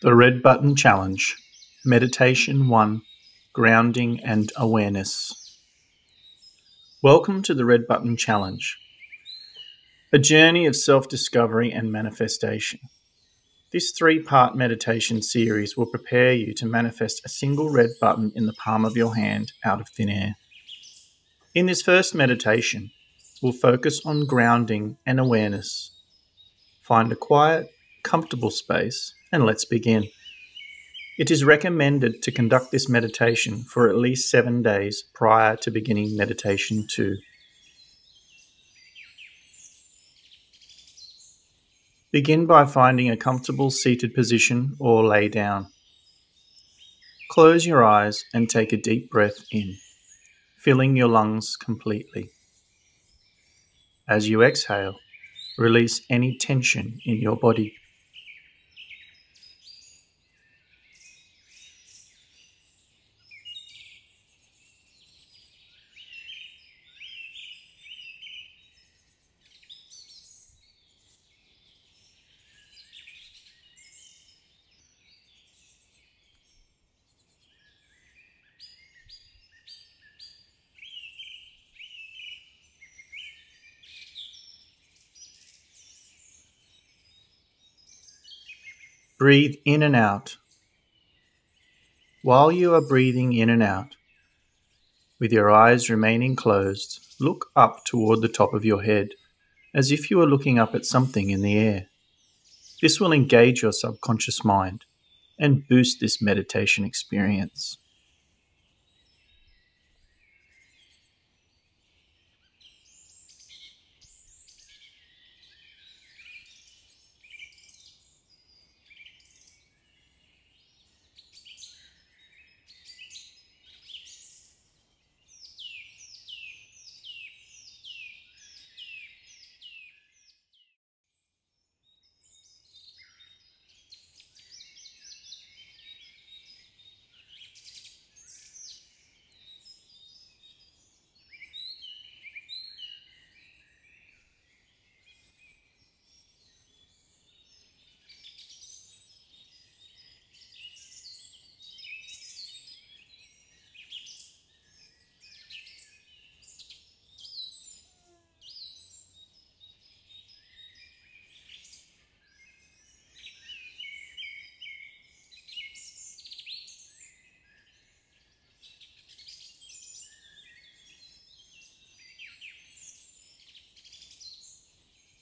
The Red Button Challenge Meditation 1 Grounding and Awareness. Welcome to the Red Button Challenge, a journey of self discovery and manifestation. This three part meditation series will prepare you to manifest a single red button in the palm of your hand out of thin air. In this first meditation, we'll focus on grounding and awareness. Find a quiet, comfortable space and let's begin. It is recommended to conduct this meditation for at least seven days prior to beginning meditation 2. Begin by finding a comfortable seated position or lay down. Close your eyes and take a deep breath in, filling your lungs completely. As you exhale, release any tension in your body. Breathe in and out. While you are breathing in and out, with your eyes remaining closed, look up toward the top of your head as if you were looking up at something in the air. This will engage your subconscious mind and boost this meditation experience.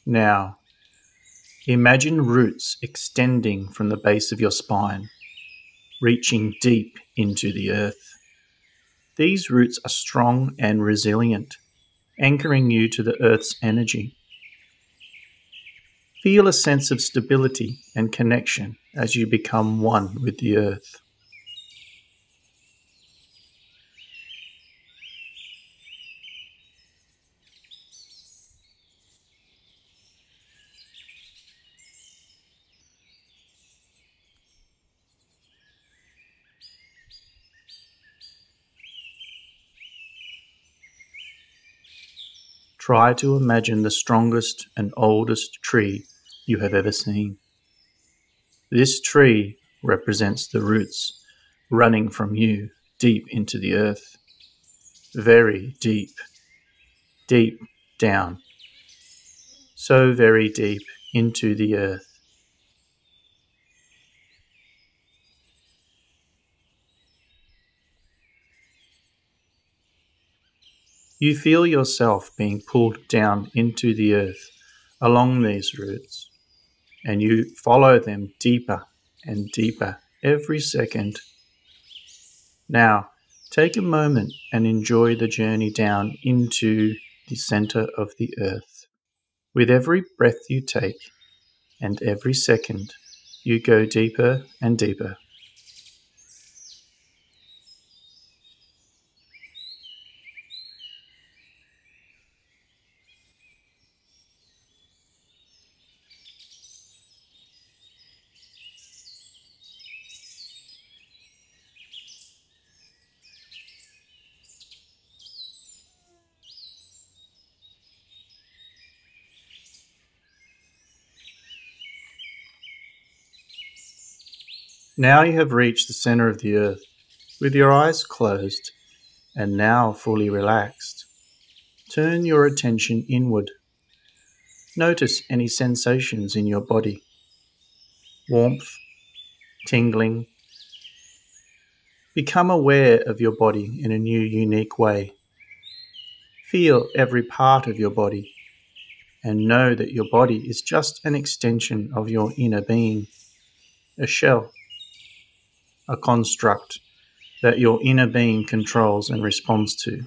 Now, imagine roots extending from the base of your spine, reaching deep into the earth. These roots are strong and resilient, anchoring you to the earth's energy. Feel a sense of stability and connection as you become one with the earth. Try to imagine the strongest and oldest tree you have ever seen. This tree represents the roots running from you deep into the earth. Very deep, deep down. So very deep into the earth. You feel yourself being pulled down into the earth along these roots, and you follow them deeper and deeper every second. Now, take a moment and enjoy the journey down into the center of the earth. With every breath you take and every second, you go deeper and deeper. Now you have reached the center of the earth with your eyes closed and now fully relaxed. Turn your attention inward. Notice any sensations in your body warmth, tingling. Become aware of your body in a new, unique way. Feel every part of your body and know that your body is just an extension of your inner being, a shell, a construct that your inner being controls and responds to.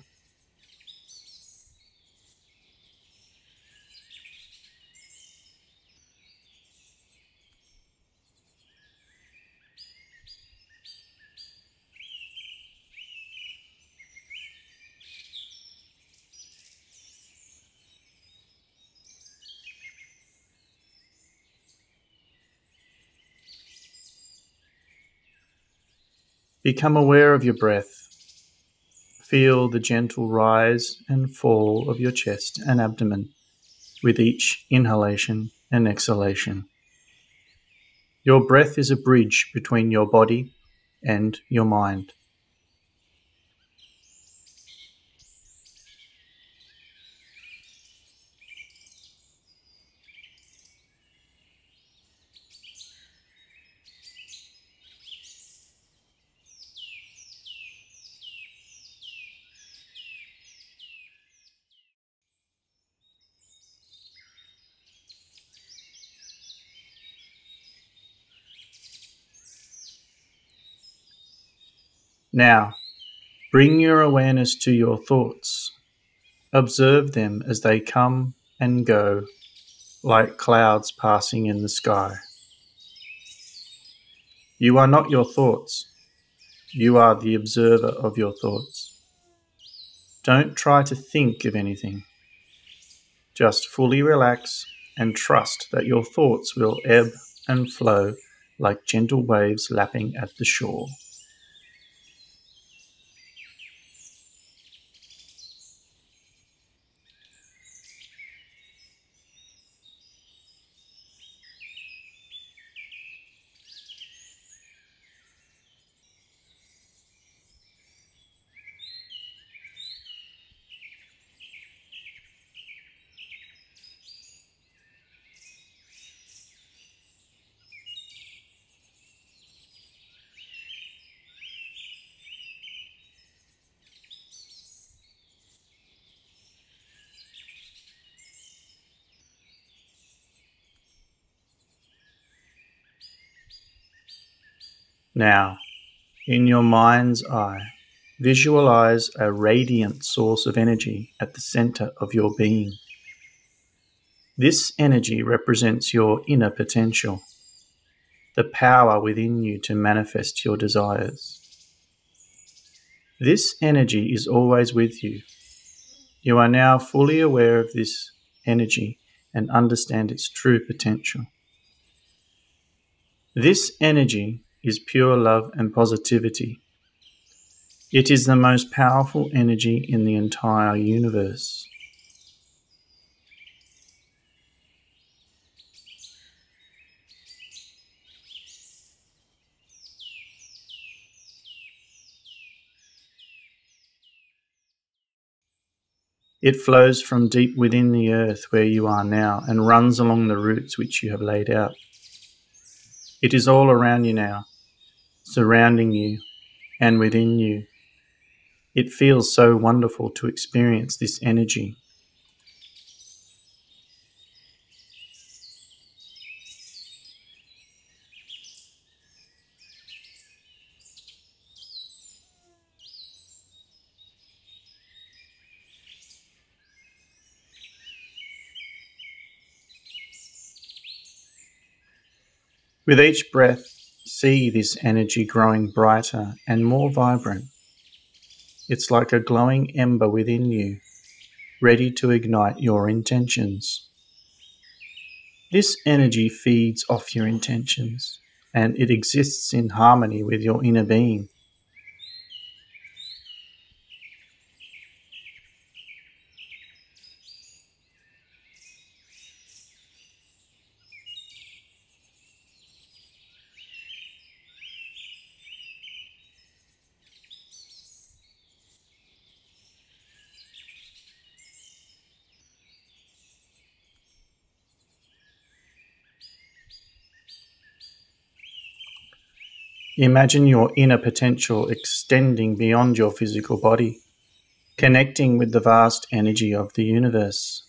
Become aware of your breath. Feel the gentle rise and fall of your chest and abdomen with each inhalation and exhalation. Your breath is a bridge between your body and your mind. Now, bring your awareness to your thoughts. Observe them as they come and go, like clouds passing in the sky. You are not your thoughts. You are the observer of your thoughts. Don't try to think of anything. Just fully relax and trust that your thoughts will ebb and flow like gentle waves lapping at the shore. Now, in your mind's eye, visualize a radiant source of energy at the center of your being. This energy represents your inner potential, the power within you to manifest your desires. This energy is always with you. You are now fully aware of this energy and understand its true potential. This energy is pure love and positivity. It is the most powerful energy in the entire universe. It flows from deep within the earth where you are now and runs along the roots which you have laid out. It is all around you now, surrounding you and within you. It feels so wonderful to experience this energy. With each breath, see this energy growing brighter and more vibrant. It's like a glowing ember within you, ready to ignite your intentions. This energy feeds off your intentions and it exists in harmony with your inner being. Imagine your inner potential extending beyond your physical body, connecting with the vast energy of the universe.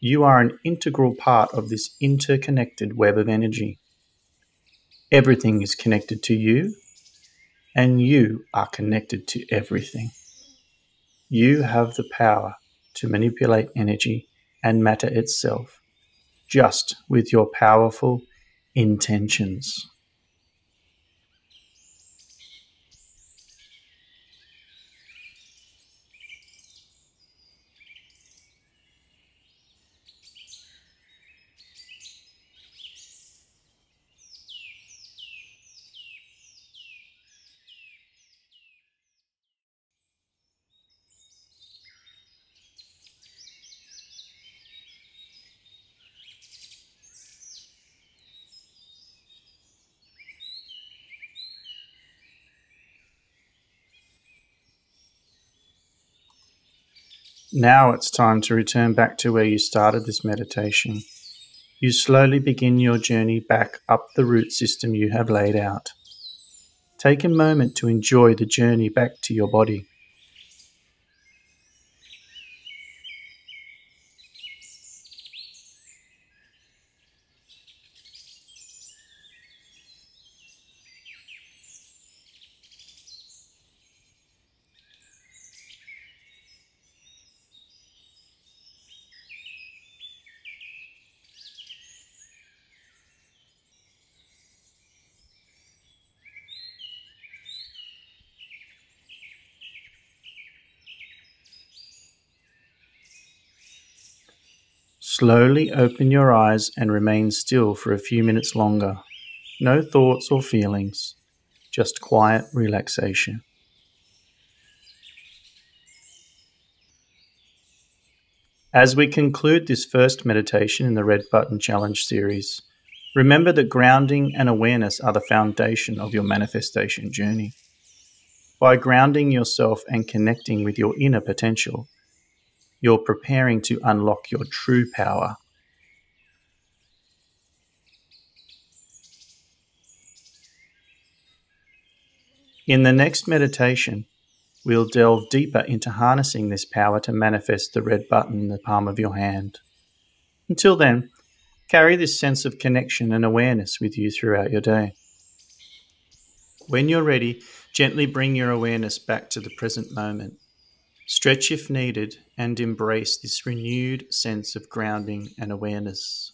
You are an integral part of this interconnected web of energy. Everything is connected to you, and you are connected to everything. You have the power to manipulate energy and matter itself just with your powerful intentions. Now it's time to return back to where you started this meditation. You slowly begin your journey back up the root system you have laid out. Take a moment to enjoy the journey back to your body. Slowly open your eyes and remain still for a few minutes longer. No thoughts or feelings, just quiet relaxation. As we conclude this first meditation in the Red Button Challenge series, remember that grounding and awareness are the foundation of your manifestation journey. By grounding yourself and connecting with your inner potential, you're preparing to unlock your true power. In the next meditation, we'll delve deeper into harnessing this power to manifest the red button in the palm of your hand. Until then, carry this sense of connection and awareness with you throughout your day. When you're ready, gently bring your awareness back to the present moment. Stretch if needed and embrace this renewed sense of grounding and awareness.